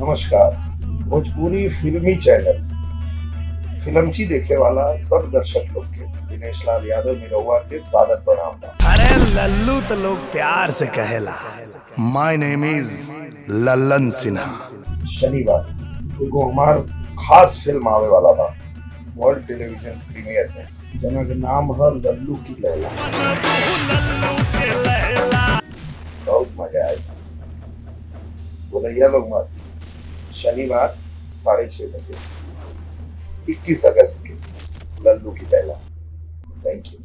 नमस्कार भोजपुरी फिल्मी चैनल फिल्मची देखे वाला सब दर्शक लोग के दिनेश लाल यादव निरहुआ के सादर प्रणाम। अरे लल्लू तो लोग प्यार से कहेला। My name is Lallan Sinha. शनिवार एगो हमार खास फ़िल्म आवे वाला बा वर्ल्ड टेलीविज़न प्रीमियर में जना के नाम है लल्लू की लैला। बहुत मज़ा आई बोलैया लोग मत। शनिवार साढ़े छह बजे। इक्कीस अगस्त के लल्लू की पहला। Thank you